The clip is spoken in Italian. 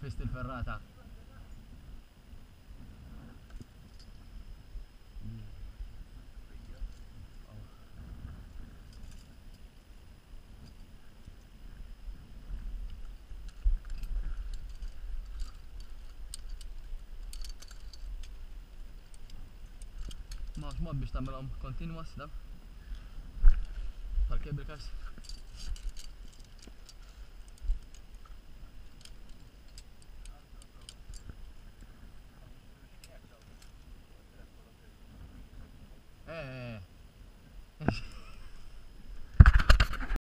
fest il-ferrata. Ma mod biex tamilhom continuous daf. Tal-cable cars. Mm-hmm.